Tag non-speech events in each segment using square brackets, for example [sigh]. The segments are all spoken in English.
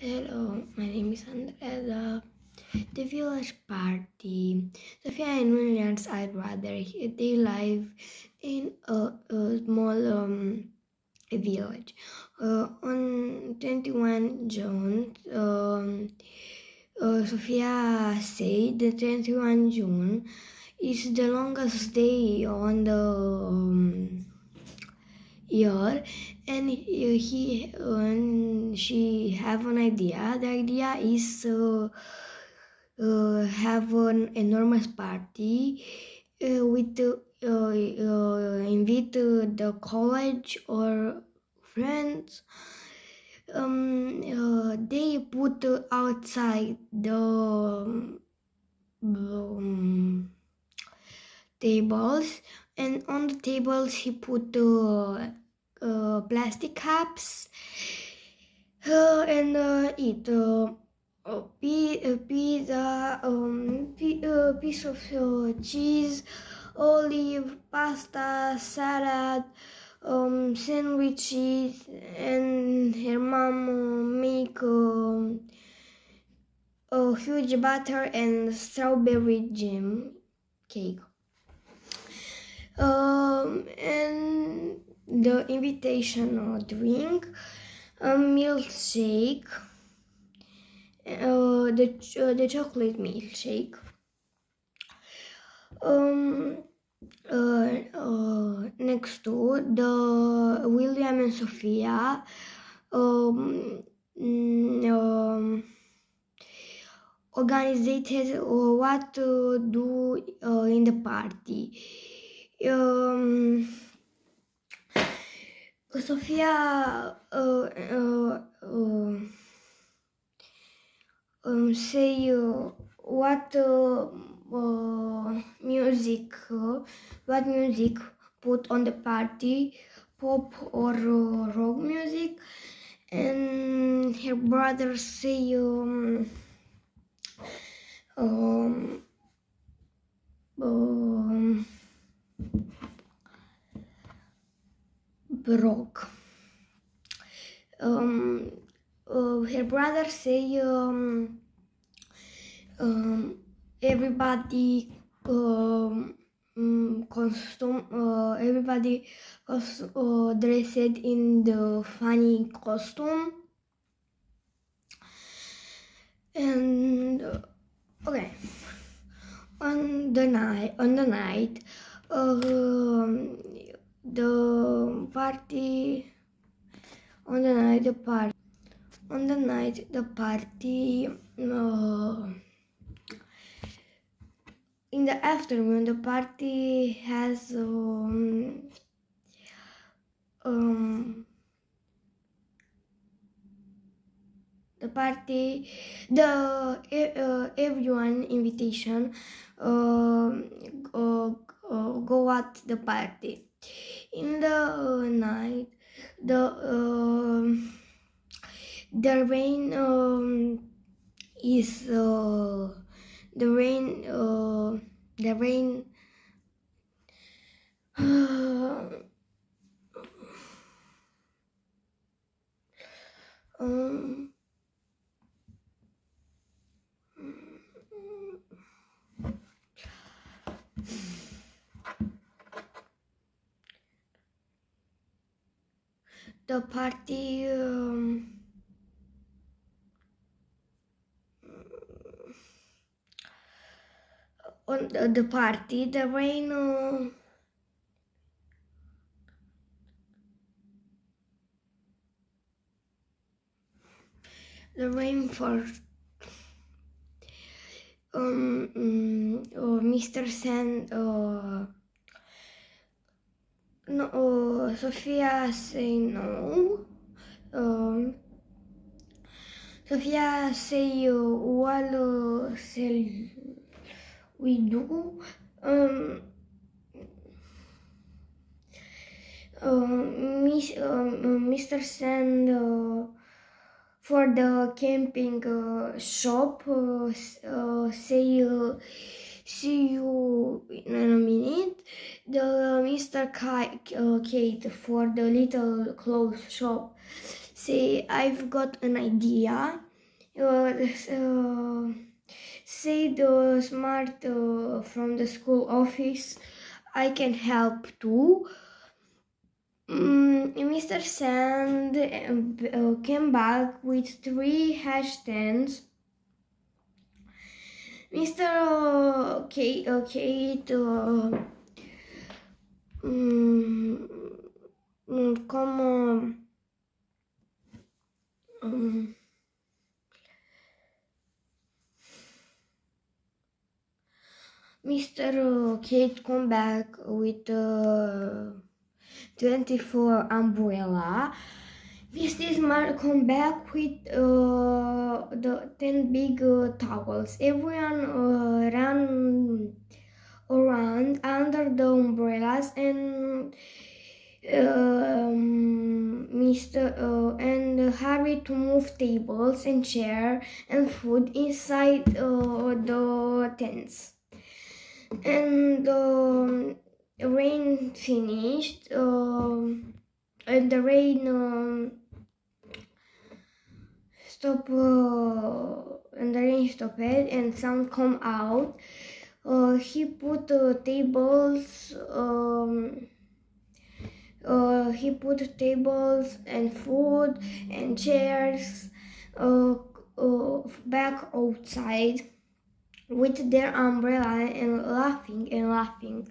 Hello, my name is Andrada. The village party. Sophia and William's are brother. They live in a, a small um, village. Uh, on 21 June, um, uh, Sophia said the 21 June is the longest day on the um, year and he she have an idea. The idea is uh, uh, have an enormous party uh, with uh, uh, invite the college or friends. Um, uh, they put outside the um, tables and on the tables he put uh, uh, plastic cups uh, and uh, eat uh, a pizza, um, piece of uh, cheese, olive, pasta, salad, um, sandwiches, and her mom make um, a huge butter and strawberry jam cake. Um, and the invitation drink, a milkshake, uh, the uh, the chocolate milkshake. Um, uh, uh, next to the William and Sophia. Um, um, organized what to do uh, in the party. Um, Sofia uh, uh, um, say what music, what music put on the party, pop or rock music, and her brother say um, um, um broke. Um, uh, her brother say um, um, everybody um, costume uh, everybody was uh, dressed in the funny costume and uh, okay on the night on the night um, the party on the night the party on the night the party uh, in the afternoon the party has um, um, the party the uh, everyone invitation uh, go, go at the party in the night the um, the rain um, is uh, the rain uh, the rain [sighs] um, the party um, on the, the, party the rain uh, the rain for um, um Mr. Sand uh, no, Sophia say no. Um, Sophia say uh, uh, shall we do? Um, uh, Mr. Sand uh, for the camping uh, shop say see you in a minute. The Mr. Uh, Kate for the little clothes shop say I've got an idea. uh, uh, say the smart uh, from the school office I can help too. Mm, Mr. Sand uh, came back with three hashtags. Mr. Uh, Kate, uh, Kate uh, mm, como um, Mr. Kate come back with uh, 24 umbrella. Mr. Smart come back with uh, the 10 big uh, towels. Everyone uh, ran around under the umbrellas and um, Mr. Uh, and hurry to move tables and chair and food inside uh, the tents and um, the rain finished um, and the rain um, stopped uh, and the rain stopped and sun come out. Uh, he put the tables um, uh, he put tables and food and chairs uh, uh, back outside with their umbrella and laughing and laughing.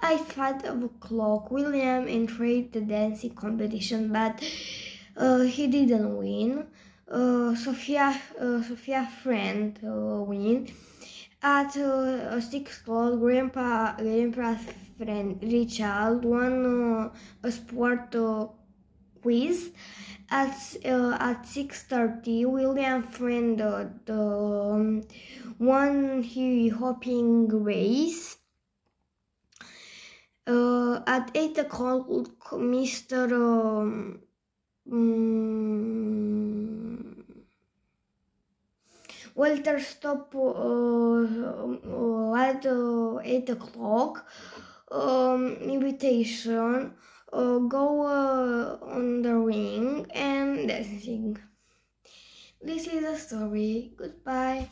I thought of clock. William entered the dancing competition, but uh, he didn't win. Uh, Sophia, uh, Sophia friend uh, win. At uh, six o'clock, Grandpa, Grandpa's friend Richard won uh, a sport uh, quiz. At uh, at six thirty, William friend uh, the um, one he hopping race. Uh, at eight o'clock, Mr. Um, um, Walter stop uh, at uh, eight o'clock. Um, invitation. Uh, go uh, on the ring and dancing. This is the story. Goodbye.